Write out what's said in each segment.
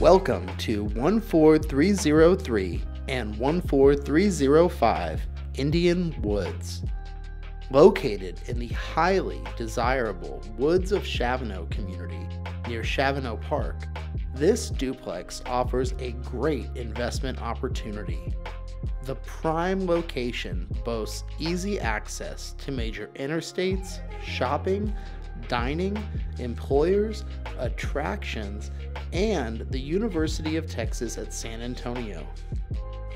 Welcome to 14303 and 14305 Indian Woods. Located in the highly desirable Woods of Shavano community near Shavano Park, this duplex offers a great investment opportunity. The prime location boasts easy access to major interstates, shopping, dining, employers, attractions, and the University of Texas at San Antonio.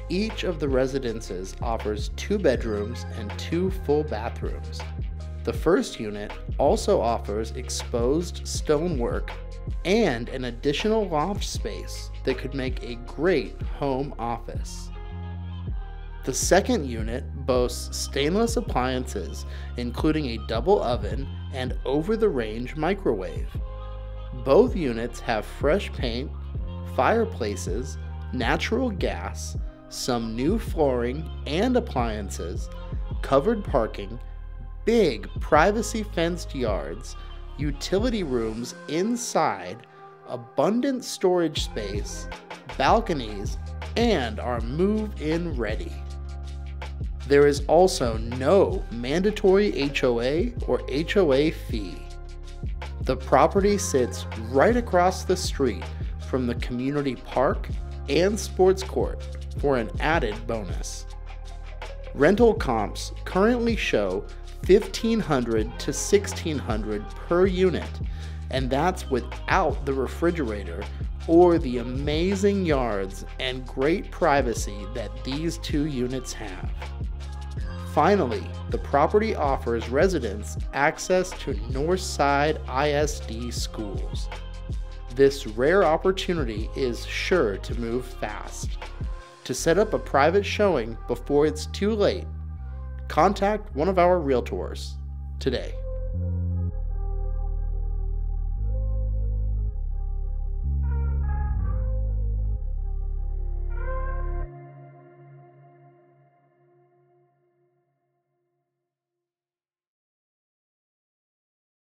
Each of the residences offers two bedrooms and two full bathrooms. The first unit also offers exposed stonework and an additional loft space that could make a great home office. The second unit boasts stainless appliances, including a double oven and over the range microwave. Both units have fresh paint, fireplaces, natural gas, some new flooring and appliances, covered parking, big privacy fenced yards, utility rooms inside, abundant storage space, balconies, and are move in ready. There is also no mandatory HOA or HOA fee. The property sits right across the street from the community park and sports court for an added bonus. Rental comps currently show 1500 to 1600 per unit, and that's without the refrigerator or the amazing yards and great privacy that these two units have. Finally, the property offers residents access to Northside ISD schools. This rare opportunity is sure to move fast. To set up a private showing before it's too late, contact one of our realtors today.